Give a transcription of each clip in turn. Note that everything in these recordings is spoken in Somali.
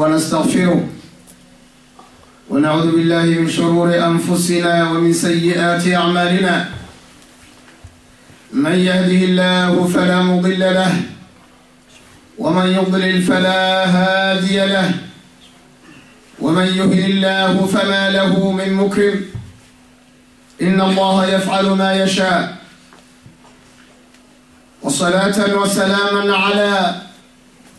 ونستغفره ونعوذ بالله من شرور أنفسنا ومن سيئات أعمالنا. من يهده الله فلا مضل له ومن يضلل فلا هادي له ومن يهن الله فما له من مكرم. إن الله يفعل ما يشاء. وصلاة وسلاما على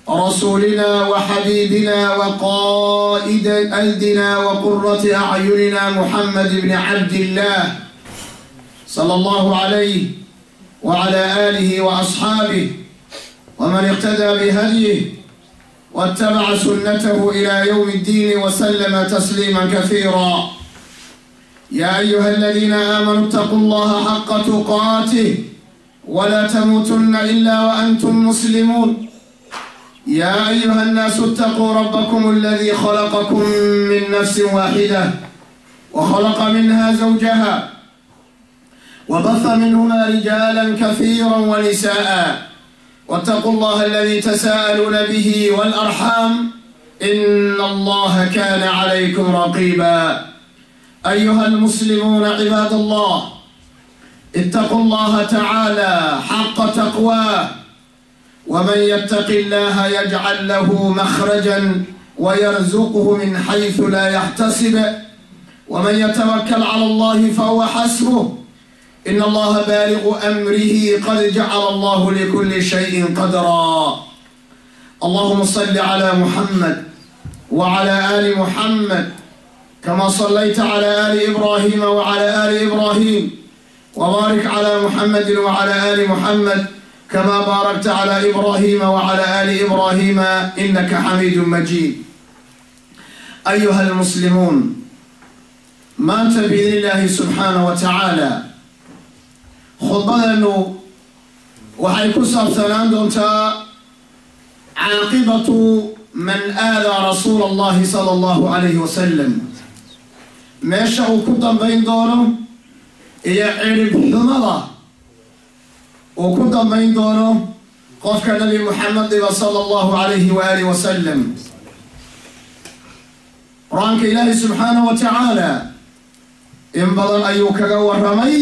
رسولنا وحبيبنا وقائد أيدنا وقرة أعيننا محمد بن عبد الله صلى الله عليه وعلى آله وأصحابه ومن اقتدى بهديه واتبع سنته إلى يوم الدين وسلم تسليما كثيرا. يا أيها الذين آمنوا اتقوا الله حق تقاته ولا تموتن إلا وأنتم مسلمون. يا أيها الناس اتقوا ربكم الذي خلقكم من نفس واحدة وخلق منها زوجها وبث منهما رجالا كثيرا ونساء. واتقوا الله الذي تساءلون به والأرحام. إن الله كان عليكم رقيبا. أيها المسلمون عباد الله اتقوا الله تعالى حق تقواه. ومن يتق الله يجعل له مخرجا ويرزقه من حيث لا يحتسب. ومن يتوكل على الله فهو حسبه. إن الله بالغ أمره. قد جعل الله لكل شيء قدرا. اللهم صل على محمد وعلى آل محمد كما صليت على آل إبراهيم وعلى آل إبراهيم. وبارك على محمد وعلى آل محمد كما باركت على إبراهيم وعلى آل إبراهيم إنك حميد مجيد. أيها المسلمون مات بإذن الله سبحانه وتعالى؟ خطبنا وحيكون سلام دونتا عاقبة من آل رسول الله صلى الله عليه وسلم. ما يشعر كتن بين دوره يعرف حمضة. Uu ku dambayn doono qofka nabi muxamed dhiba sala allahu calayhi waaalih wasalam qur'aanka ilaahi subxaana wa tacaala in badan ayuu kaga warramay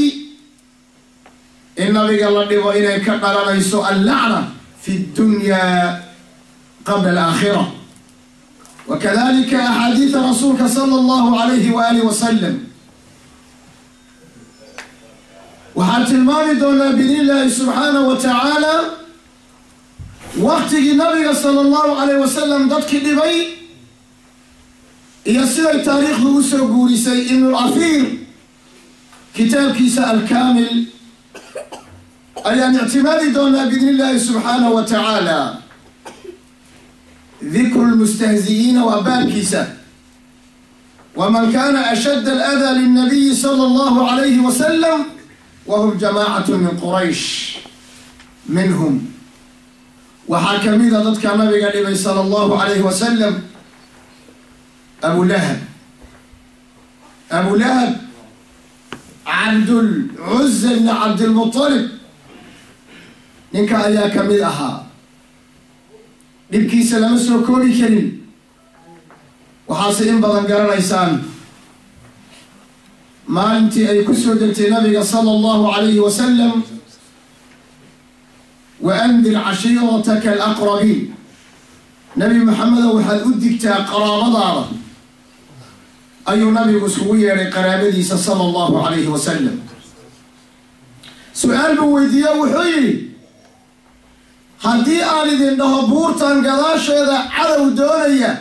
in nabiga la dhibo inay ka dhalanayso allacna fi ddunyaa qabla alaakhira wa kadalika axaadiida rasuulka waxaan tilmaami doonaa biidn illaahi subxaana wa tacaala waktigii nabiga sala allahu calayh wasalam dadkii dhibay iyo siday taariikhdu u soo guurisay ibnulafiir kitaabkiisa alkaamil. Ayaan ictimaadi doonaa biidn illaahi subxaanahu wa tacaala. Dikru lmustahzi'iina waa baabkiisa waman kana ashadda aladaa lilnabiyi sala allahu calayhi wasalam wahum jamaacatu min quraysh minhum waxaa ka mida dadka nabiga dhibay sala allahu calayhi wasalam abu lahab abu lahab cabdulcuza ibni cabdilmutalib ninka ayaa ka mid ahaa dhibkiisa lama soo koobi karin waxaase in badan garanaysaan maalintii ay ku soo degtay nabiga sala allahu calayhi wasalam wa andir cashiirataka alaqrabiin nabi maxamedow waxaad u digtaa qaraabadaada. Ayuu nabigu iskugu yeedhay qaraabadiisa sala allahu calayhi wasalam su'aal buu weydiiye wuxuu yidhi haddii aan idin dhaho buurtan gadaasheeda cadow doonaya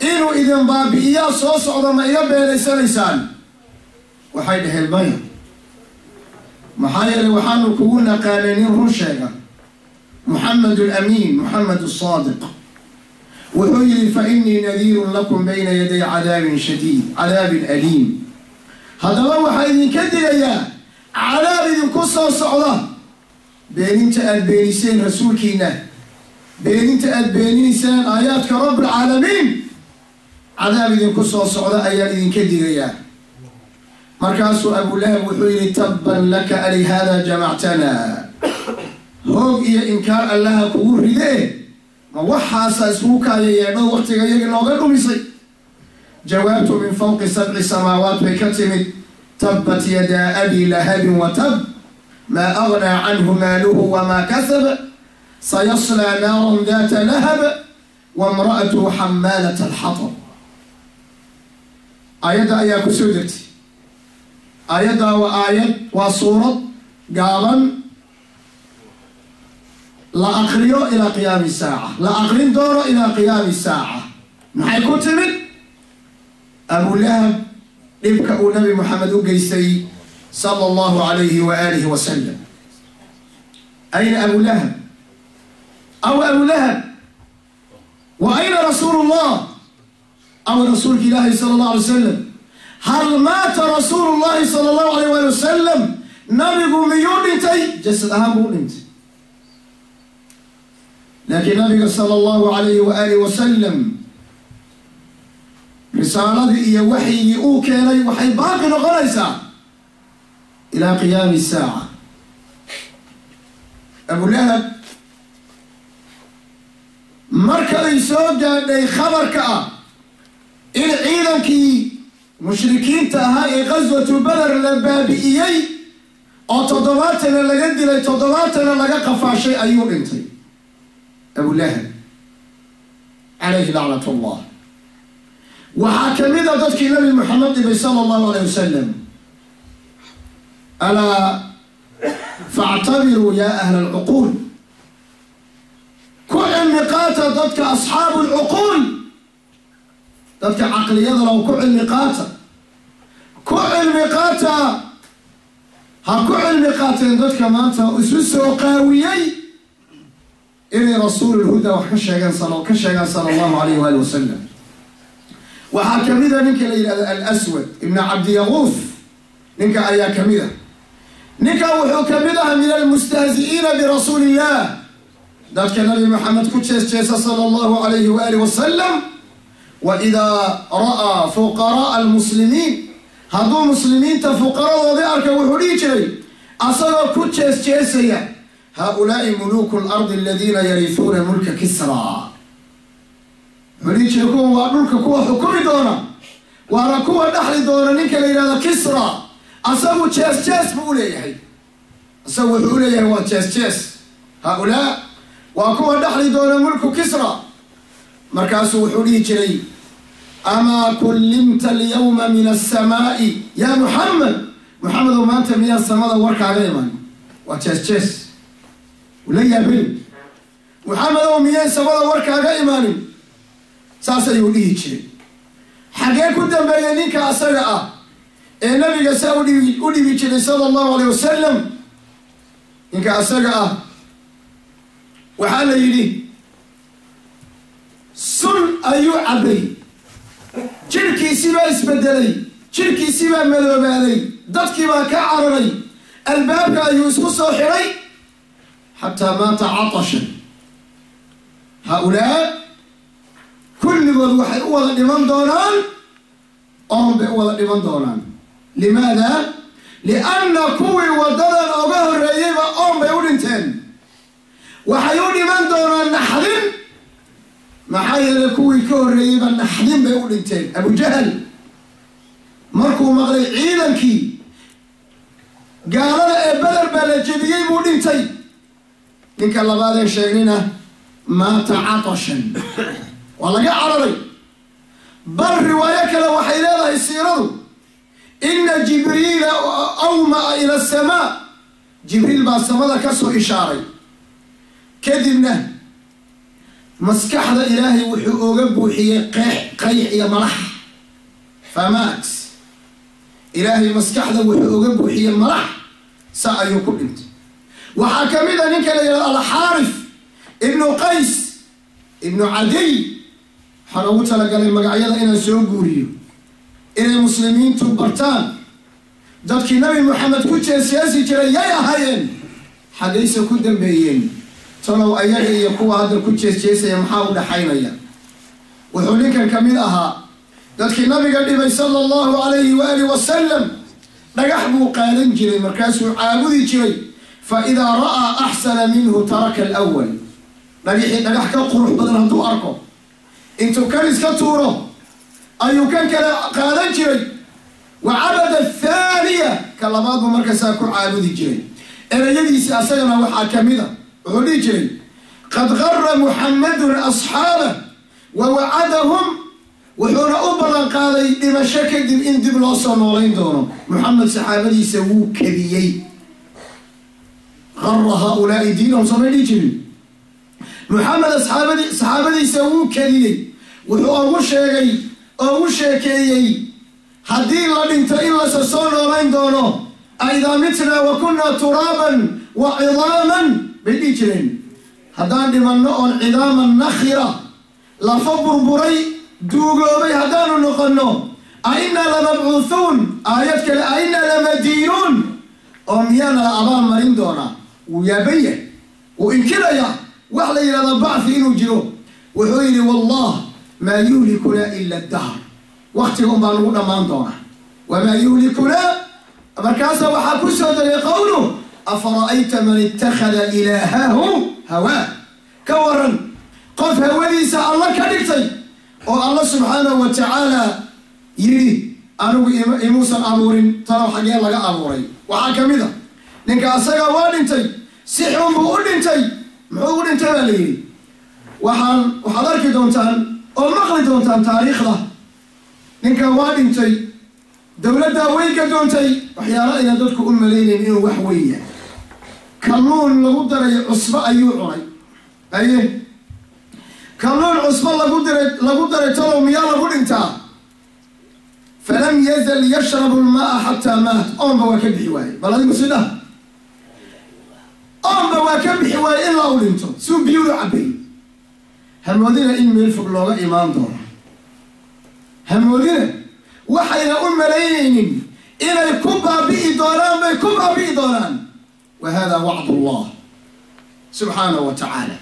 inuu idin baabi'iyaa soo socda ma iga beenaysanaysaan waxay dhaheen maya maxaa yeelay waxaanu kugu naqaanay nin run sheega muxamed alamiin muxamed asaadiq wuxuu yihi fa inii nadiirun lakum bayna yaday cadaabin shadiid cadaabin aliim. Haddaba waxaa idinka digayaa cadaab idinku soo socda. Beeninta aada beeniseen rasuulkiina beeninta aada beeninaysaan aayaadka rabbilcaalamiin cadaab idinku soo socda ayaan idinka digayaa markaasuu abulahab wuxuu yihi tabban laka alihaada jamactana. Hoog iyo inkaar allaha kugu ridee ma waxaasaa iskugu kaaya yeedho waktiga iyagii nooga dhumisay. Jawaabtu min fawqi sabci samaawaat bay ka timid. Tabbat yadaa abi lahabin wa tab. Maa agnaa canhu maaluhu wamaa kasab sayaslaa naaran daata lahab wamra'atuhu xamaalat alxatab aayadda ayaa ku soo degtay aayaddaa waa aayad waa suurad gaaban. La aqriyo ilaa qiyaami saaca. La aqrin doono ilaa qiyaami saaca. Maxay ku timid? Abulahab dhibka uu nabi moxamed u geystay sala allahu alayhi wa alihi wasalam ayna abulahab aw abulahab wa ayna rasuulu llah aw rasuulka ilaahi sala allahu alay wasalam hal maata rasuulu llahi sala allahu alayh wali wasalam nabigu miyuu dhintay? Jasad ahaan buu dhintay. Laakiin nabiga sala allahu alayhi wa alihi wasalam risaaladii iyo waxyigii uu keenay waxay baaqi noqonaysaa ilaa qiyaami saaca. Abulahab marka ay soo gaadhay khabarka ah in ciidankii mushrikiinta ahaa ee qaswatu beder la baabi'iyey oo toddobaatana laga dilay toddobaatana laga qafaashay ayuu dhintay. Abulahab calayhi lacnat allah waxaa ka mid a dadkii nabi moxamed dhibay sala allahu alayh wasalam alaa factabiruu yaa ahla alcuquul ku cilmi qaata dadka asxaabu lcuquul dadka caqliyada law ku cilmi qaata. Ku cilmi qaata. Ha ku cilmi qaateen dadka maanta isu soo qaawiyey inay rasuululhuda wax ka sheegeen ka sheegaan sala allahu alayh waali wasalam waxaa ka mida ninka la yidhahdo alswad ibna cabdiyaquuf ninka ayaa ka mid a. Ninka wuxuu ka mid aha min almustahzi'iina birasuuli illah dadka nabi maxamed ku jees jeesa sala allahu alayhi waali wasalam wa idaa ra'aa fuqara'a almuslimiin hadduu muslimiinta fuqaradoodii arka wuxuu dhihi jiray asagoo ku jees jeesaya haaulaai muluuku lardi aladiina yarifuuna mulka kisra wuxuu dhihi jiray kuwa waa dhulka kuwa xukumi doona waana kuwa dhexli doona ninka la yidhahdo kisra asagu jees jees buu u leeyahay asagu wuxuu u leeyahay waa jees jees haaulaa waa kuwa dhexli doona mulku kisra markaasuu wuxuu dhihi jiray amaa kullimta alyawma min alsamaa'i yaa muxamed muxamedow maanta miyaa samada warkaaga iman waa jees jees ula yaabin muxamedow miyay samada warkaaga imaanin saas ayuu dhihi jiray xagee ku dambeeyay ninka asaga ah ee nabiga saa udhibi u dhibi jiray sala allahu alayh wasalam ninka asaga ah waxaa la yidhi sun ayuu cabbay jirhkiisibaa isbedelay jirhkiisibaa madoobaaday dadkiibaa ka cararay albaabka ayuu isku soo xidhay xataa maata catashan haa-ulaa kulligood waxay u wada dhiman doonaan oon bay u wada dhiman doonaan. Limaada? Lianna kuwii waddadan oga horreeyeyba oon bay u dhinteen. Waxay u dhiman doonaan naxdin maxaa yeelay kuwii ka horreeyeyba naxdin bay u dhinteen. Abujahal markuu maqlay ciidankii gaalada ee beder baa la jebiyey buu dhintay. Ninka labaadeen sheegnina maata catashan. Waa laga cararay. Bal riwaayo kale waxay leedahay siiradu ina jibriila awmaa ila asamaa jibriil baa samada ka soo ishaaray. Kadibna maskaxda ilaahay wuxuu oga buuxiyey qeex qayx iyo malax. Famaat ilaahay maskaxda wuxuu oga buuxiyey malax sa ayuu ku dhintay. Waxaa ka mid a ninka la yidhahdo alxaarif ibnu qays ibnu cadiy. Waxaan ugu talagalay magacyada inaan soo guuriyo. Inay muslimiintu bartaan. Dadkii nabi moxamed ku jeesjeesi jiray yay ahaayeen. Xaggayse ku dambeeyeen talow ayaga iyo kuwa hadda ku jeesjeesaya maxaa u dhaxaynaya? Wuxuu ninkan ka mid ahaa dadkii nabiga dhibay sala allahu calayhi waaalih wasalam dhagax buu qaadan jiray markaasuu caabudi jiray fa idaa ra'aa axsana minhu taraka alwal dhagixii dhagax ka qurux badan hadduu arko intuu kan iska tuuro ayuu kan kale qaadan jiray. Wa cabada athaaniya ka labaad buu markaasaa ku caabudi jiray. Erayadiisi asagana waxaa ka mid a wuxuu dhihi jiray qad qara muxammadun asxaabah wa wacadahum wuxuuna u ballan qaaday dhimasho kadib in dib loo soo noolayn doono. Muxamed saxaabadiisa wuu kadiyey. Qara haaulaai diinahum soomay dhihi jirin? Muxamed asxaabadi saxaabadiisa wuu kadiyey. Wuxuu ugu sheegay ugu sheekeeyey haddii la dhinto in lasa soo noolayn doono aidaa mitnaa wa kunnaa turaaban wa cidaaman bay dhihi jireen haddaan dhimanno oon cidaaman nakhira. Lafo burburay duugoobay haddaanu noqonno. A innaa lamabcuuhuun aayad kale a innaa lamadiinuun oo miyaana la abaan marin doonaa. Wuu yaabaya wuu inkirayaa wax la yidhahda bacfi inuu jiro. Wuxuu yidhi wallah maa yuhlikunaa ila dahr waktiga un baa nagu dhammaan doonaa. Wamaa yuhlikunaa markaasa waxaa ku soo degay qowlu afara'ayta man ittakhada ilaahahu hawaa ka waran qof hawadiisa alla ka dhigtay oo alla subxaanahu wa tacaala yidhi anigu imuusan abuurin talow xaggee laga abuuray waxaa ka mid a ninka asaga waa dhintay si xun buu u dhintay muxuu u dhintay baa la yidhi waxaan waxaad arki doontaan oo maqli doontaan taariikhda ninkan waa dhintay dowladdaa way gadoontay waxyaala ayna dadku u malaynayn inuu wax weya kalluun lagu daray cusbo ayuu cunay. Aye kalluun cusbo lagu diray lagu daray talow miyaa lagu dhintaa? Falam yazal yashrabu lmaaa xataa maat. Oonba waa ka bixi waaye bal adigu si dhah oonba waa ka bixi waaye ilaa u dhinto. Suu biyuu cabay hamoodina in meel fog looga imaan doono. Hamoodina waxayna u malaynaynin inay ku baabi'i doonaan bay ku baabi'i doonaan wa hada wacd allah subxaanahu wa tacaala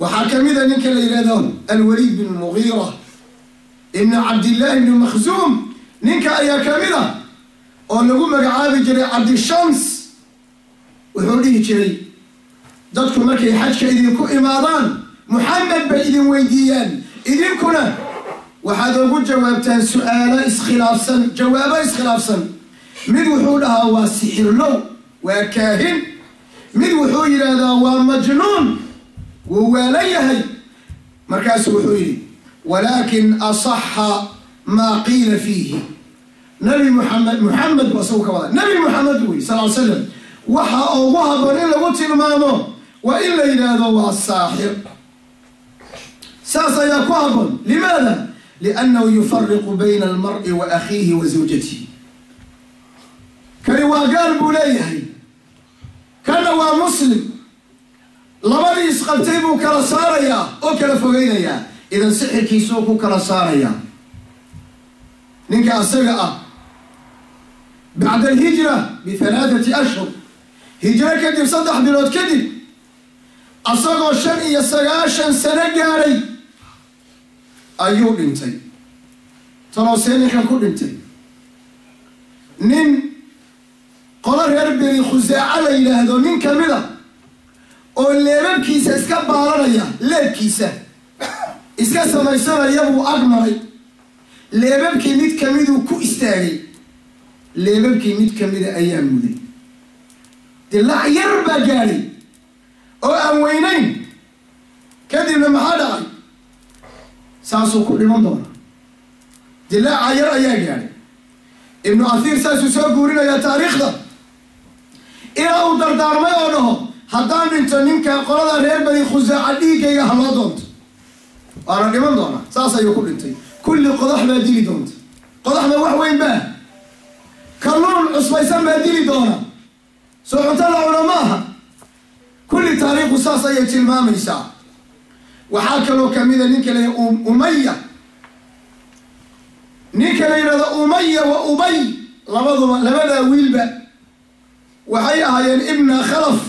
waxaa ka mida ninka la yidhahdo alwaliid bin mugiira ibn cabdillahi ibni makhzuum ninka ayaa ka mid a oo lagu magacaabi jiray cabdishams wuxuu dhihi jiray dadku markay xajka idinku imaadaan muxamed bay idin weydiiyaan idinkuna waxaad ugu jawaabtaan su'aalo iskhilaafsan jawaabo iskhilaafsan mid wuxuu dhahaa waa sixirlow waa kaahin. Mid wuxuu yidhaahdaa waa majnuun. Wuu waalan yahay. Markaasu wuxuu yidhi walaakin asaxa maa qiila fiihi. Nabi muxamed muxamed bu asagu ka wada nabi muxamed wey sal l slam waxa ugu haboon in lagu tilmaamo waa in la yidhaahdo waa saaxir saas ayaa ku haboon limaada? Liannahu yufariqu bayna almar'i wa akhiihi wa zawjatihi. Kani waa gaal buu leeyahay kana waa muslim. Labadii isqabtay buu kala saarayaa oo kala fogeynayaa idan sixirkiisuu ku kala saarayaa ninka asaga ah. Bacda alhijra bihalaathati ashhur. Hijro kadib saddex bilood kadib asagoo shan iyo sagaashan sano gaadhay ayuu dhintay. Taloosee ninkan ku dhintay. Nin qolo reer beni khusaaca la yidhaahdo nin ka mid a. Oo leebabkiisa iska baalanaya leebkiisa. Iska samaysanaya buu ag maray. Leebabkii mid kamiduu ku istaagay. Leebabkii mid kamida ayaa muday. Dilaac yar baa gaadhay oo aan weynayn kadibna maxaa dhacay? Saasuu ku dhiman doona dilaaca yar ayaa gaadhay ibnu athiir saasuu soo guurinayaa taariikhda ilaa uu dardaarmay oo dhaho haddaan dhinto ninka qolada reer bani khusaaca dhiiggayga haloo doonto? Waana dhiman doonaa saas ayuu ku dhintay. Kulli qodax baa dili doonta. Qodaxda wax weyn baa. Kalluun cusbaysan baa dili doona. Soo cunto la cuno ma aha kulli taariikhu saas ayay tilmaamaysaa. Waxaa kaloo kamida ninka la umaya ninka la yidhahdo umaya wa ubay labaduba labadaa wiilba waxay ahaayeen ibna khalaf.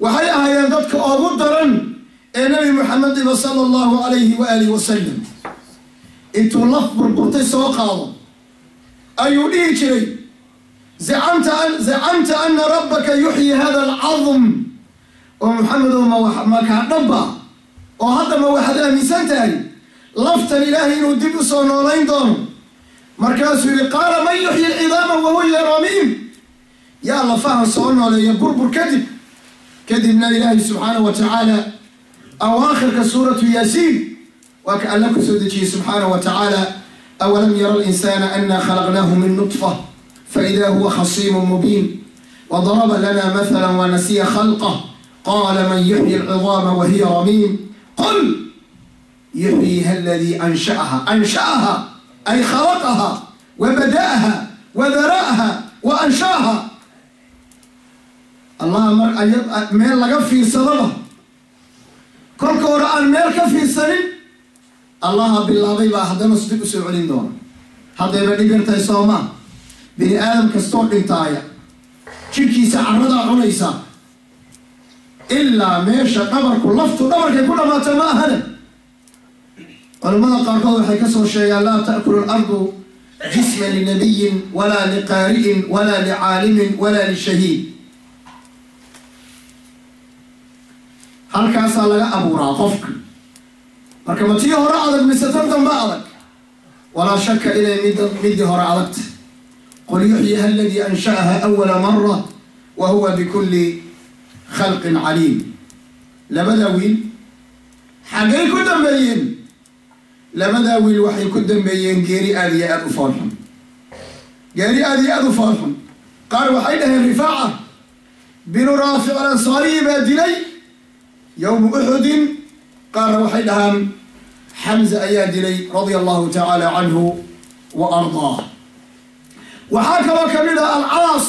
Waxay ahaayeen dadka ugu daran ee nabi maxamed sala allahu calayhi wa wasalam intuu laf burburtay soo qaado ayuu dhihi jiray zacamta zacamta ana rabbaka yuxyi hada alcadm oo maxamedow ma makaa dhabba oo haddama waxaad aaminsan tahay? Laftan ilaahay inuu dib u soo noolayn doono. Markaasuu yihi qaala man yuxyi lcidaama wahuya ramiim yaa lafahan soo nooleeya burbur kadib kadibna ilaahay subxaanahu wa tacaala awaakhirka suuratu yaasiin waa ka alla ku soo dejiyey subxaanahu wa tacaala awalam yara linsaana ana khalaqnaahu min nutfa faida huwa khasiimun mubiin wadaraba lana mathala wanasiya khalqah qala man yuxyi alcidaama wahiya ramiim qul yuxyiha aladii ansha'aha ansha'aha ay khalaqaha wabada'aha wadara'aha wa ansha'aha allah mar aya meel laga fiirsadaba kolka hore aan meel ka fiirsanin allaha bilaabay baa haddana dib u soo celin doona. Haddayba dhibirtay soomaa bini aadam kastoo dhintaaya jidhkiisa carradaa cunaysa. Ilaa meesha dhabarku laftu dhabarkay ku dhamaato ma ahane? Culamada qaarkood waxay ka soo sheegaan laa ta'kulu alardu jisma linabiyin walaa liqaari'in walaa licaalimin walaa lishahiid halkaasaa laga abuuraa qofka. Marka ma tii hore adag mise tan damba adag? Walaa shaka inay mid midii hore adagta. Qul yuxyiha aladii ansha'aha awala mara wa huwa bikulli khalqin caliim. Labada wiil xaggay ku dambeeyeen. Labadaa wiil waxay ku dambeeyeen geeri aada iyo aada u foolxun geeri aada iyo aada u foolxun qaar waxay dhaheen rifaaca. Binu raafic alansaariyi baa dilay yowma uxudin qaarna waxay dhahaan xamza ayaa dilay radia allahu tacaala canhu wa ardaah waxaa kaloo ka mid ah alcaas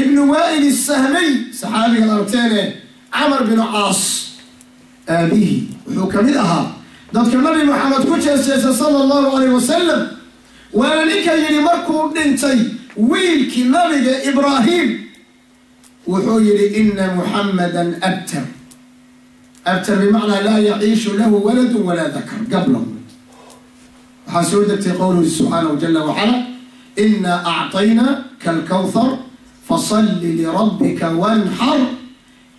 ibnu waa'il isahmay saxaabiga la aragteene camar binu caas aabihi wuxuu ka mid ahaa dadka nabi maxamed ku jeesjeesa sala allahu alayh wasalam waana ninka yidhi markuu dhintay wiilkii nabiga ibraahim wuxuu yidhi ina muxammadan abtar abtar bimacnaa laa yaciishu lahu waladu walaa dakar gablahu waxaa soo degtay qowluhu subxaanahu jala wacala inaa acطaynaka alkawthar fasalli lirabbika wanxar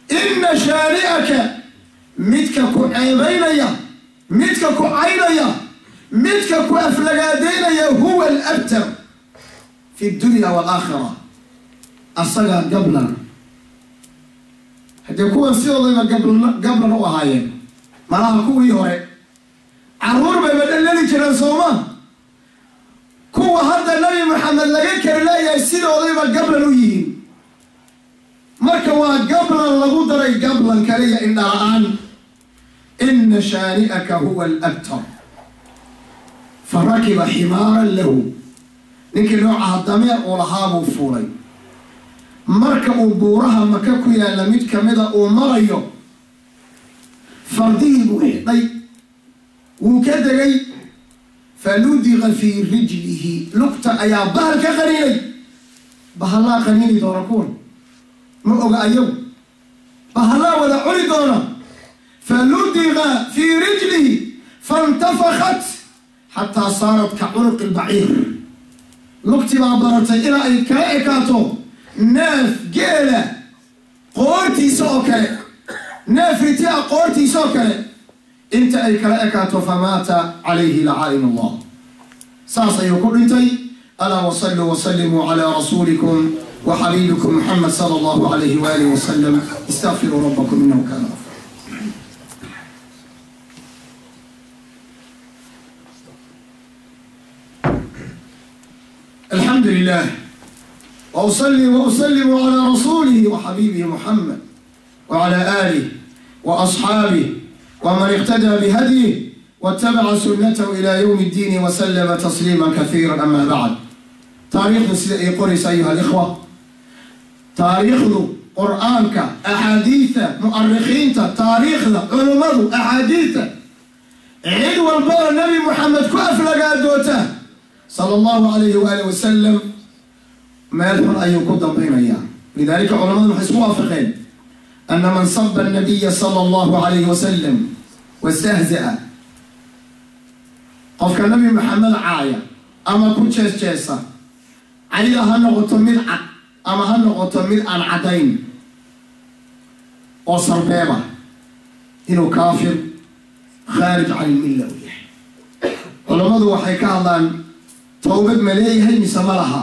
ina shaani'aka midka ku ceebaynaya midka ku caynaya midka ku aflagaadeynaya huwa alabtar fi dunya waalaakhira asagaa gablan haddee kuwan sidoodayba gablan u ahaayeen malaha kuwii hore carruur bayba dhalali jireen sooma kuwa hadda nabi maxamed laga kari leeyahay sidoodayba gablan u yihiin. Marka waa gablan lagu daray gablan kaliya indhala-aan ina shaani'aka huwa alabtar. Fa rakiba ximaaran lahu. Ninkii noocaha dameer uu lahaa buu fuulay marka uu buuraha maka ku yaalla mid kamida uu marayo fardihii buu xidhay wuu ka degay faludiqa fii rijlihi. Lugta ayaa bahal ka qaniinay bahallaa qaniini doona kuwan. Ma oga ayagu bahallaa wada cuni doona. Faludiqa fii rijlihi faintafakat xataa saarat ka cunuqi lbaciir. Lugti baa baratay ilaa ay kala ekaato neef geela qoortiisa oo kale neef ritia qoortiisa oo kale inta ay kala ekaato famaata calayhi lacaain allah saas ayuu ku dhintay alaa wasaluu wasalimuu calaa rasuulikum wa xabiibikum muxamed sala allahu alayhi waalihi wasalam istaqfiruu rabbakum inahu kana الحمد لله وأصلي وأسلم على رسوله وحبيبه محمد وعلى آله وأصحابه ومن اقتدى بهديه واتبع سنته إلى يوم الدين وسلم تسليما كثيرا أما بعد تاريخ سيدي قريس أيها الإخوة تاريخ قرآنك أحاديث مؤرخين تاريخ علماء أحاديث عيد والبار النبي محمد كأف لقادوته sala allahu alayhi waali wasalam meel xun ayuu ku dambaynayaa lidalika culamadu waxay isku waafaqeen ana man saba annabiya sala allahu alayhi wasalam wastahza'a qofka nabi maxamed caaya ama ku jees jeesa cayda ha noqoto mid cad ama ha noqoto mid aan caddayn oo sarbeeba inuu kaafir khaarij can ilmilla u yahay culammadu waxay ka hadlaan towbad ma leeyahay mise ma laha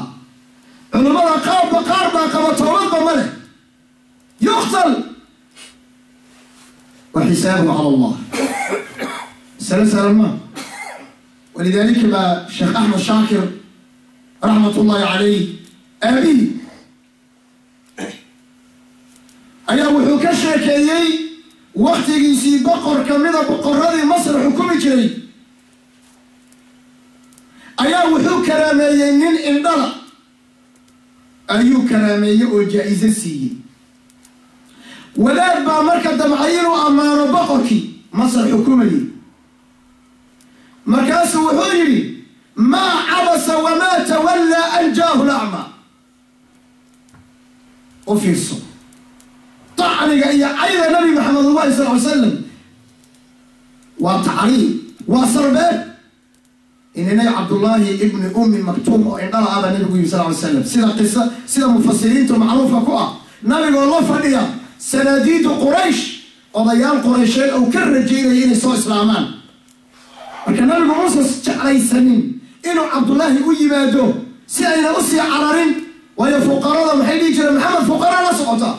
culammada qaarba qaar baa qaba towbadba ma leh yuqtal wa xisaabuhu cala allah. Sala salan ma walidaalika baa sheekh axmed shaakir raxmat ullahi calayh aabihi ayaa wuxuu ka sheekeeyey waktigiisii boqor kamida boqoradii masr xukumi jiray ayaa wuxuu karaameeyey nin indhala ayuu karaameeyey oo jaa-iso siiyey. Wadaad baa marka damcay inuu ammaano boqorkii masar xukumayay markaasuu wuxuu yidhi maa cabasa wamaa tawallaa anjaahu lacma u fiirso. Tacniga iyo cayda nabi maxamed ullahi sal ly slam waa tacriim waa sarbeeb ininay cabdullaahi ibni ummi maktuum oo indhala baa nabigu yiri sal ly slam sida qisa sida mufasiriintu macruufka ku ah. Nabigoo la fadhiya sanaadiidu quraysh odayaal quraysheed ou ka rajaynaya inay soo islaamaan. Marka nabigu muusan jeclaysanin inuu cabdullaahi u yimaado si ayna u sii cararin waayo fuqarada maxay dhihi jireen maxamed fuqara la socota.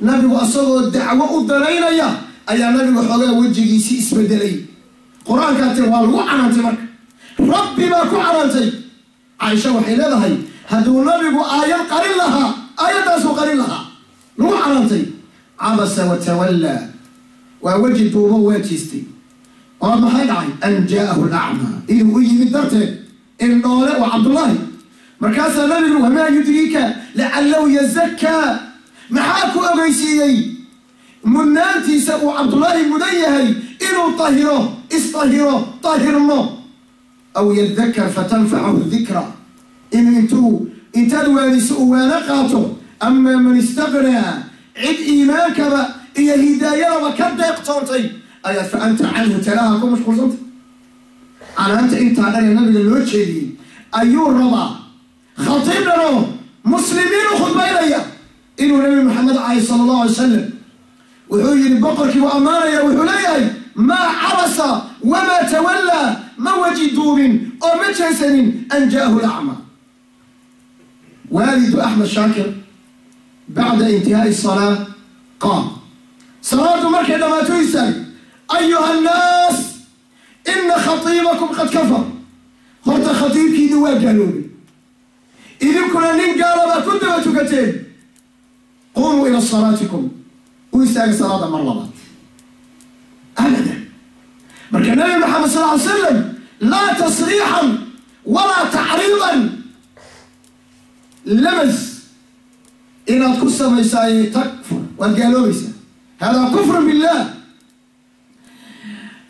Nabigu asagoo dacwo u danaynaya ayaa nabigu xoogaa wejigiisii isbedelay. Qur'aankaa waa lagu canaantay marka rabbi baa ku canaantay caaisha waxay leedahay hadduu nabigu aayad qarin lahaa aayaddaasuu qarin lahaa. Lagu canaantay cabasa watawallaa waa weji duubo waa jiistay. Oo maxay dhacay? An jaa'ahu lacma inuu u yimid darteed indhoole waa cabdullaahi. Markaasaa nabigu wamaa yudriika lacalahu yazakkaa maxaa ku ogeysiiyey? Mudnaantiisa uu cabdullaahi mudan yahay inuu tahiro istahiro tahirno aw yadakar fatanfacahu dikra inuu intuu intaad waaniso uu waana qaato amaa man istaqnaa cid iimaankaba iyo hidaayadaba ka deeqtoontay ayaad fa anta canhu talaha ku mashquulsantay canaanta intaa dhan ee nabiga loo jeediyey ayuu rabaa khatiibdhanoo muslimiin u khudbaynaya inuu nabi maxamed cahay sala allahu alay salam wuxuu yidhi boqorkii buu ammaanaya wuxuu leeyahay maa cabasa wamaa tawallaa ma waji duubin oo ma jeesanin an ja'ahu lacma waalidu axmed shaakir bacda intihaai salaa qaam salaadu markay dhammaato istaag ayuha annaas ina khatiibakum qad kafar horta khatiibkiina waa gaaloobay idinkuna nin gaalabaa ku daba tukateen qumuu ila salaatikum u istaaga salaada mar labaad abadan marka nabi maxamed sal ly slam laa tasriixan walaa tacriidan lamas inaad ku samaysaaye takfur waad gaaloobaysaa. Haadaa kufrun billah.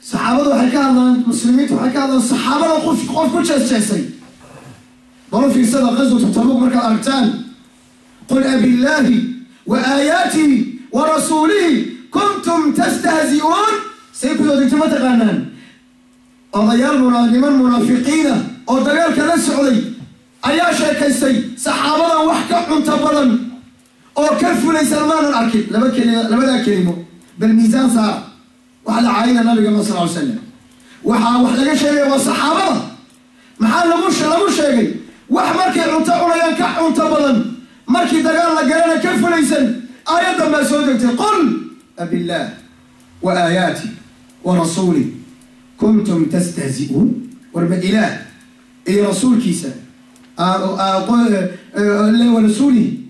Saxaabadu waxay ka hadlaan muslimiintu waxay ka hadlaan saxaabada qof qof ku jees-jeesay. Balo fiirsada qaswatu tabuk markaad aragtaan. Qul abillaahi wa aayaatihi wa rasuulihi kuntum tastahzi'uun say ku soo degto ma taqaanaan. Odayaal niman munaafiqiina oo dagaalka la socday ayaa sheekaystay saxaabadan wax ka cunto badan oo ka fulaysan maanan arkin. Laba labadaa kelimo. Bal miisaan saara waxa la caayina nabiga ma sal ly slam waxaa wax laga sheegaya waa saxaabada. Maxaa lagu lagu sheegay? Wax markay cunto cunayaan ka cunto badan markii dagaal la galana ka fulaysan aayaddan baa soo degtay. Qul abillaah wa aayaati wa rasuuli kuntum tastahzi'uun warba ilaah iyo rasuulkiisa wa rasuulihi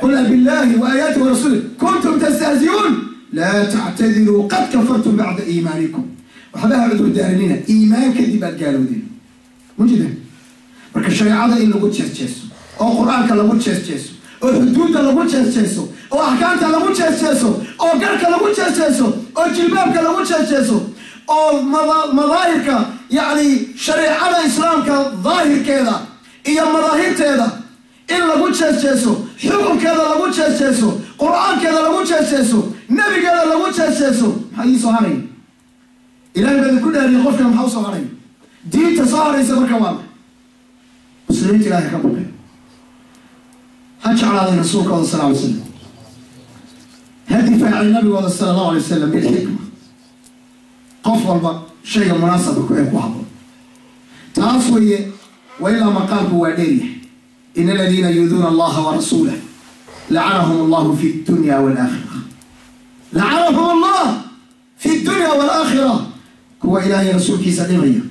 qul abillaahi wa aayaati wa rasuulihi kuntum tastahzi'uun laa tactadiruu qad kafartum bacda iimaanikum waxbaha cudur daaranina iimaan kadib aad gaaloodeen mujida marka shareecada in lagu jees-jeeso oo qur'aanka lagu jees-jeeso oo xuduudda lagu jees-jeeso oo axkaamta lagu jees-jeeso oo garhka lagu jees-jeeso oo jilbaabka lagu jees-jeeso oo madaahirka yacni shareecada islaamka daahirkeeda iyo madaahirteeda in lagu jees-jeeso xukunkeeda lagu jees-jeeso qur'aankeeda lagu jees-jeeso nebigeeda lagu jees-jeeso maxaa ii soo haray? Ilahay baa idinku dhaariya qofkan maxaa u soo haray? Diinta soo haraysa marka waa muslimiinta ilahay ka baqay. Ha jeclaaday rasuulkooda sal ly slam ha difaacay nabigooda sala allahu alay wasalam bilxikma qof walba shayga munaasabka ee ku habboon taas weeye wa ilaa maqaamku waa dheeryahay in aladiina yuuduuna allaha warasuulah lacanahum allahu fi dunya walaakhira lacanahum allah fi dunya walaakhira kuwa ilaahay rasuulkiisa dhibaya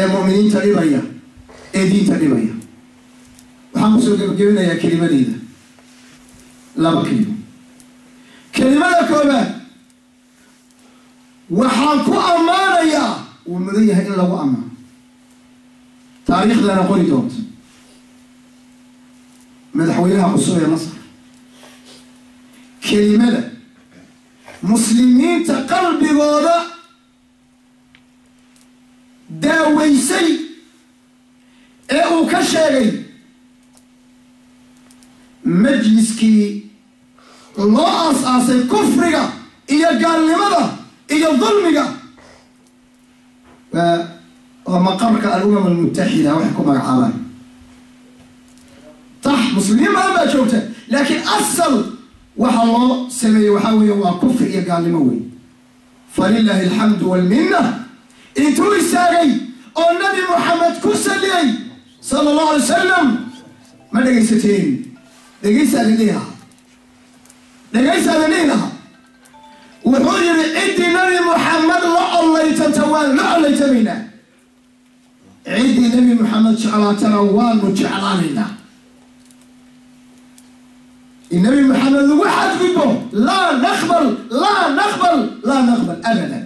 ee mu'miniinta dhibaya ee diinta dhibaya waxaan ku soo gebagabinayaa kelimadeyda laba kelimada koobaad waxaan ku ammaanayaa wuu mudan yahay in lagu ammaano taariikhdana qori doonto. Madaxweynaha cusub ee masar. Kelimada. Muslimiinta qalbigooda daaweysay ee uu ka sheegay majliskii loo aas-aasay kufriga iyo gaalnimada iyo dulmiga. Waa maqarka alumam almutaxida waxay ku magacaabaan. Tax muslimiin badan baa joogta laakiin asal waxa loo sameeyey waxaa weeye waa kufri iyo gaalnimo wey falilaahi alxamdu walminna intuu istaagay oo nabi moxamed ku saliyay sala allahu alay wasalam ma dhegaysateen. Dhegaysaada dhihi lahaa dhegaysaada dhihi lahaa wuxuu yihi ciddii nabi moxamed la collaytanta waan la collaytamaynaa ciddii nabi moxamed jeclaatana waanu jeclaanaynaa in nabi moxamed lagu xadgudbo laa naqbal laa naqbal laa naqbal abadan.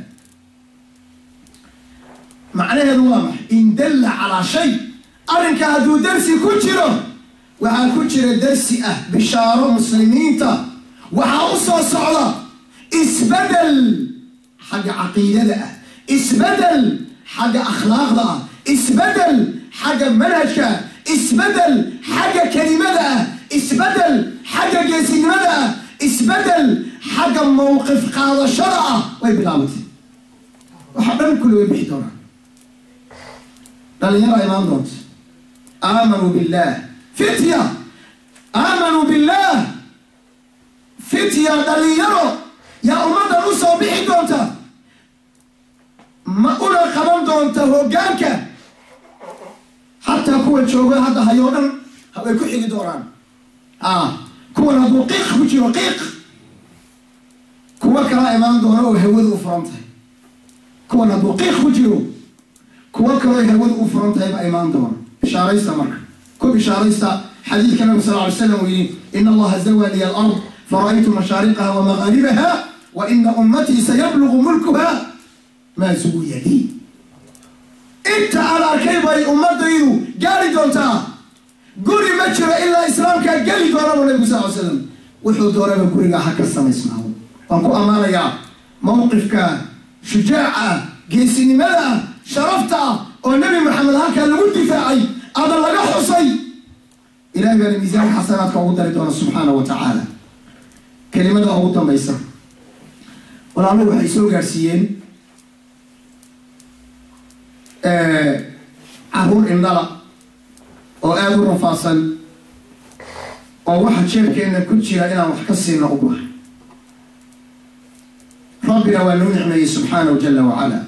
Macnaheedu waa maxay? In dalla calaa shay arrinka hadduu darsi ku jiro waxaa ku jira darsi ah bishaaro muslimiinta waxaa u soo socda isbeddel xagga caqiidada ah isbeddel xagga akhlaaqda ah isbeddel xagga manhajka ah isbeddel xagga kelimada ah isbeddel xagga geesinimada ah isbeddel xagga mowqif qaadashada ah way bilaabatay waxaa dhan kulli way bixi doonaan dhalinyara imaan fitya dhalinyaro yaa ummaddan u soo bixi doonta ma una qaban doonta hoggaanka xataa kuwa jooga hadda hayoo dhan way ku xigi doonaan kuwan hadduu qiiq ku jiro qiiq kuwa kala imaan doona oo hawada u furan tahay kuwan hadduu qiiq ku jiro kuwa kaloo hawada u furan tahay baa imaan doona bishaaraysta marka ku bishaaraysta xadiidka nabi sal ly slam uu yihi in allaha zawa liya alard fara'aytu mashaariqaha wa magaaribaha wa ina ummatii sayablugu mulkuha maa zuwiya lii inta aan arkay bay ummadaydu gaari doontaa guri ma jiro ilaa islaamkaa geli doona buu nabigu sal ly slam wuxuu doonaba gurigaa ha ka samaysnaado waan ku ammaanayaa mowqifka shujaaca ah geesinimada ah sharafta ah oo nebi maxamed halkaa lagu difaacay ama laga xusay ilahay baana miisaan xasanaadka ugu dari doona subxaana wa tacaala kelimada ugu dambaysa. Walaaluhu waxay soo gaadhsiiyeen carruur indhala oo aada u rafaadsan oo waxa jeebkeenna ku jira inaan wax ka siino u bahay rabbina waa nuu nicmeeyey subxaanahu jala wacala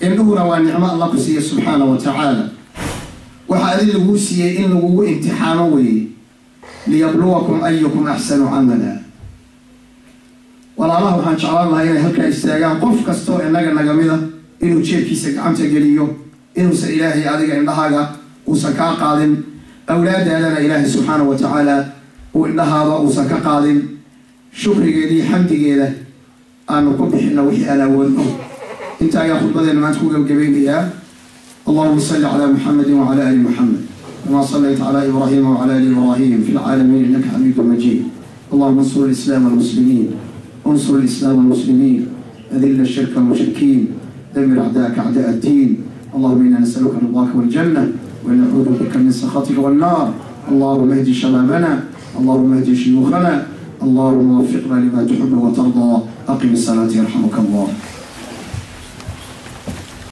indhuhuna waa nicmo allah ku siiye subxaana wa tacaala. Waxa adi laguu siiyey in lagugu imtixaano weeye liyabluwakum ayukum axsanu camala walaalaha waxaan jeclaan lahaa inay halkaa istaagaan qof kastoo innaga nagamida inuu jeebkiisa gacanta geliyo inuusan ilaahay adiga indhahaaga uusan kaa qaadin. Awlaadaadana ilaahay subxaana wa tacaala uu indhahaada uusan ka qaadin. Shukrigeeda iyo xamdigeeda aanu ku bixino wixii aan awoodno. Inta ayaa khudbadeena maanta ku gebgabaynayaa allahuma salli calaa muxamedi wacala ali muxamed كما صليت على إبراهيم وعلى آل إبراهيم في العالمين إنك حميد مجيد. اللهم انصر الإسلام والمسلمين. انصر الإسلام والمسلمين. أذل الشرك والمشركين. دمر أعداءك أعداء الدين. اللهم إنا نسألك رضاك والجنة ونعوذ بك من سخطك والنار. اللهم اهد شبابنا. اللهم اهد شيوخنا. اللهم وفقنا لما تحب وترضى. أقم الصلاة يرحمك الله.